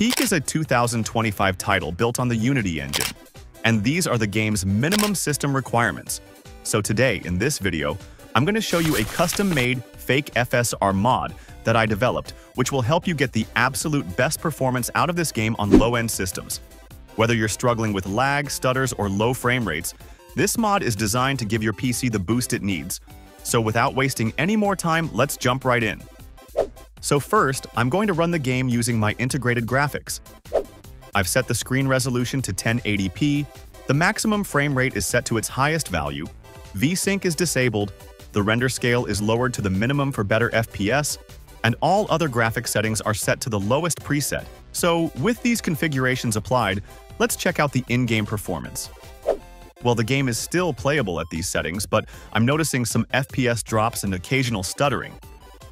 Peak is a 2025 title built on the Unity engine, and these are the game's minimum system requirements. So today, in this video, I'm going to show you a custom-made fake FSR mod that I developed, which will help you get the absolute best performance out of this game on low-end systems. Whether you're struggling with lag, stutters, or low frame rates, this mod is designed to give your PC the boost it needs. So without wasting any more time, let's jump right in. So first, I'm going to run the game using my integrated graphics. I've set the screen resolution to 1080p, the maximum frame rate is set to its highest value, VSync is disabled, the render scale is lowered to the minimum for better FPS, and all other graphic settings are set to the lowest preset. So with these configurations applied, let's check out the in-game performance. Well, the game is still playable at these settings, but I'm noticing some FPS drops and occasional stuttering.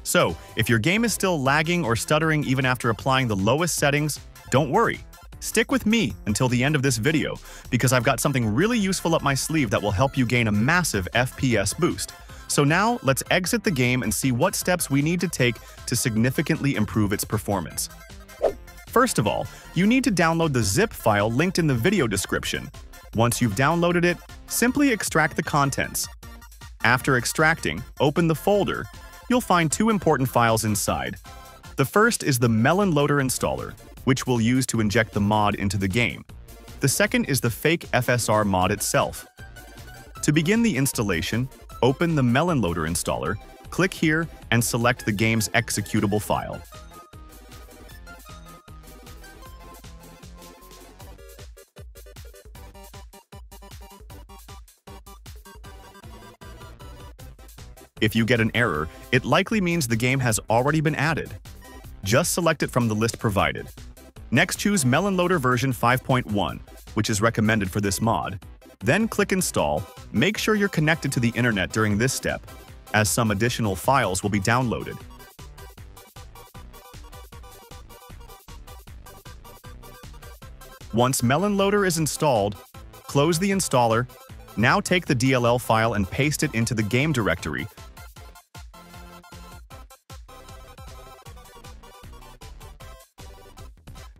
So, if your game is still lagging or stuttering even after applying the lowest settings, don't worry. Stick with me until the end of this video, because I've got something really useful up my sleeve that will help you gain a massive FPS boost. So now, let's exit the game and see what steps we need to take to significantly improve its performance. First of all, you need to download the zip file linked in the video description. Once you've downloaded it, simply extract the contents. After extracting, open the folder you'll find two important files inside. The first is the Melon Loader installer, which we'll use to inject the mod into the game. The second is the fake FSR mod itself. To begin the installation, open the Melon Loader installer, click here, and select the game's executable file. If you get an error, it likely means the game has already been added. Just select it from the list provided. Next choose Melon Loader version 5.1, which is recommended for this mod. Then click Install. Make sure you're connected to the internet during this step, as some additional files will be downloaded. Once Melon Loader is installed, close the installer. Now take the DLL file and paste it into the game directory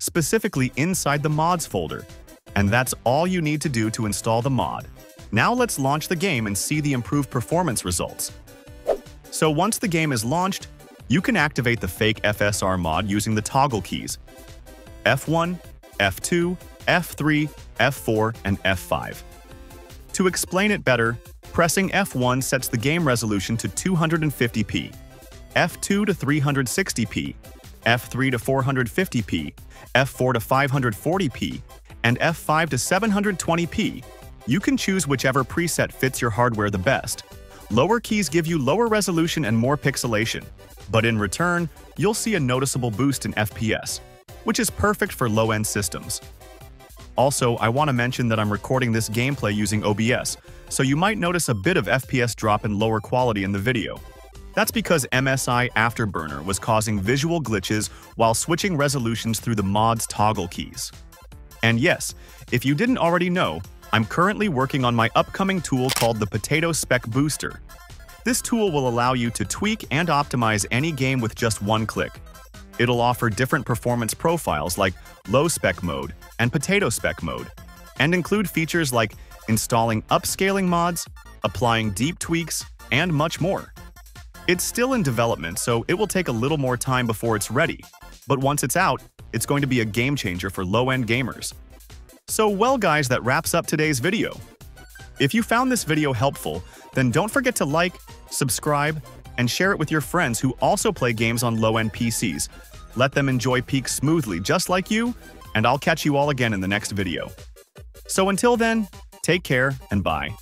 specifically inside the mods folder. And that's all you need to do to install the mod. Now let's launch the game and see the improved performance results. So once the game is launched, you can activate the fake FSR mod using the toggle keys F1, F2, F3, F4, and F5. To explain it better, pressing F1 sets the game resolution to 250p, F2 to 360p, F3 to 450p, F4 to 540p, and F5 to 720p. You can choose whichever preset fits your hardware the best. Lower keys give you lower resolution and more pixelation, but in return, you'll see a noticeable boost in FPS, which is perfect for low-end systems. Also, I want to mention that I'm recording this gameplay using OBS, so you might notice a bit of FPS drop and lower quality in the video. That's because MSI Afterburner was causing visual glitches while switching resolutions through the mod's toggle keys. And yes, if you didn't already know, I'm currently working on my upcoming tool called the Potato Spec Booster. This tool will allow you to tweak and optimize any game with just one click. It'll offer different performance profiles like low spec mode and potato spec mode, and include features like installing upscaling mods, applying deep tweaks, and much more. It's still in development, so it will take a little more time before it's ready. But once it's out, it's going to be a game changer for low-end gamers. So well guys, that wraps up today's video. If you found this video helpful, then don't forget to like, subscribe, and share it with your friends who also play games on low-end PCs. Let them enjoy Peak smoothly just like you, and I'll catch you all again in the next video. So until then, take care and bye.